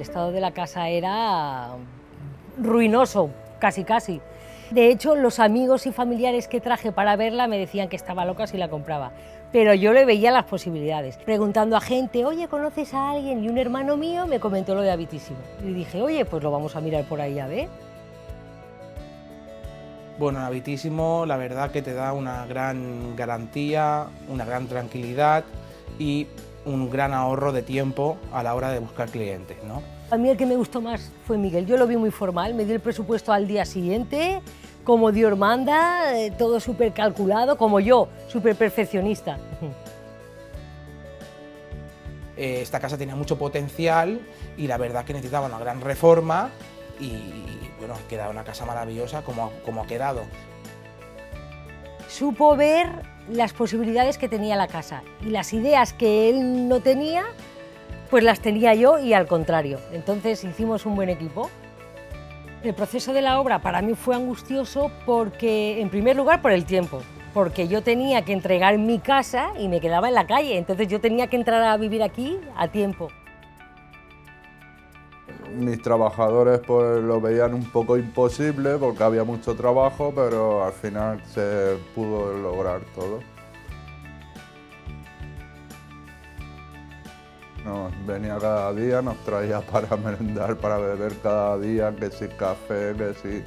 estado de la casa era ruinoso, casi casi. De hecho, los amigos y familiares que traje para verla me decían que estaba loca si la compraba, pero yo le veía las posibilidades. Preguntando a gente, oye, ¿conoces a alguien? Y un hermano mío me comentó lo de Habitísimo. Y dije, oye, pues lo vamos a mirar por ahí a ver. Bueno, Habitísimo la verdad que te da una gran garantía, una gran tranquilidad y un gran ahorro de tiempo a la hora de buscar clientes. ¿no? A mí el que me gustó más fue Miguel, yo lo vi muy formal, me dio el presupuesto al día siguiente, como Dios manda, eh, todo súper calculado, como yo, súper perfeccionista. Eh, esta casa tenía mucho potencial y la verdad que necesitaba una gran reforma y, bueno, ha quedado una casa maravillosa como, como ha quedado. Supo ver las posibilidades que tenía la casa y las ideas que él no tenía, pues las tenía yo y al contrario. Entonces hicimos un buen equipo. El proceso de la obra para mí fue angustioso porque, en primer lugar, por el tiempo, porque yo tenía que entregar mi casa y me quedaba en la calle, entonces yo tenía que entrar a vivir aquí a tiempo. Mis trabajadores pues lo veían un poco imposible porque había mucho trabajo, pero al final se pudo lograr todo. Nos venía cada día, nos traía para merendar, para beber cada día, que si café, que si...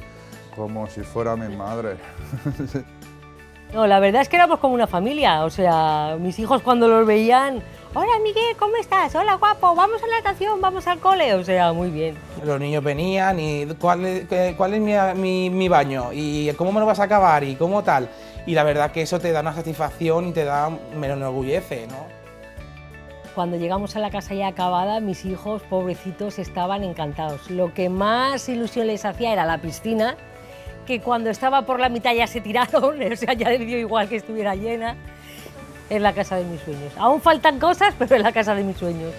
como si fuera mi madre. No, la verdad es que éramos como una familia, o sea, mis hijos cuando los veían, hola Miguel, ¿cómo estás? Hola guapo, vamos a la natación, vamos al cole, o sea, muy bien. Los niños venían y ¿cuál es, cuál es mi, mi, mi baño? ¿Y cómo me lo vas a acabar? ¿Y cómo tal? Y la verdad que eso te da una satisfacción y te da, me enorgullece, ¿no? Cuando llegamos a la casa ya acabada, mis hijos, pobrecitos, estaban encantados. Lo que más ilusión les hacía era la piscina, que cuando estaba por la mitad ya se tiraron, o sea, ya les dio igual que estuviera llena. Es la casa de mis sueños. Aún faltan cosas, pero es la casa de mis sueños.